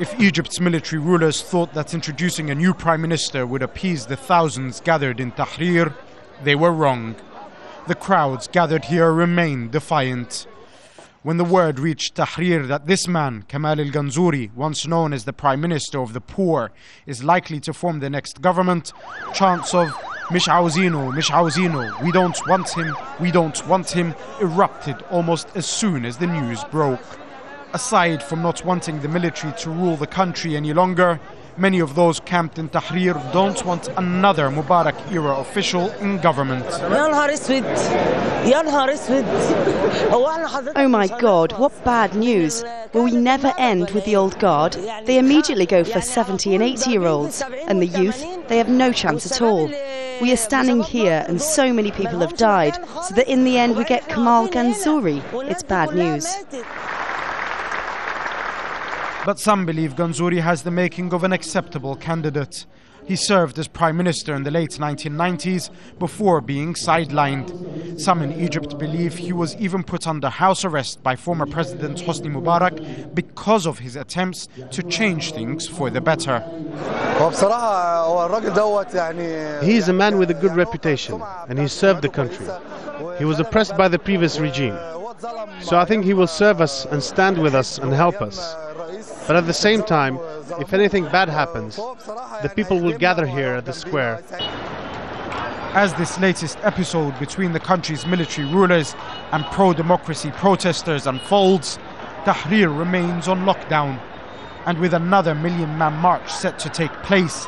If Egypt's military rulers thought that introducing a new prime minister would appease the thousands gathered in Tahrir, they were wrong. The crowds gathered here remained defiant. When the word reached Tahrir that this man, Kamal al Ganzouri, once known as the Prime Minister of the Poor, is likely to form the next government, chants of Mish Auzino, Mish Auzino, we don't want him, we don't want him, erupted almost as soon as the news broke. Aside from not wanting the military to rule the country any longer, many of those camped in Tahrir don't want another Mubarak era official in government. Oh my God, what bad news. Will we never end with the old guard? They immediately go for 70 and 80 year olds, and the youth, they have no chance at all. We are standing here, and so many people have died, so that in the end we get Kamal Ganzouri. It's bad news. But some believe Ganzouri has the making of an acceptable candidate. He served as prime minister in the late 1990s before being sidelined. Some in Egypt believe he was even put under house arrest by former President Hosni Mubarak because of his attempts to change things for the better. He is a man with a good reputation and he served the country. He was oppressed by the previous regime. So I think he will serve us and stand with us and help us. But at the same time, if anything bad happens, the people will gather here at the square. As this latest episode between the country's military rulers and pro democracy protesters unfolds, Tahrir remains on lockdown. And with another million man march set to take place,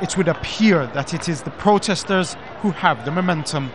it would appear that it is the protesters who have the momentum.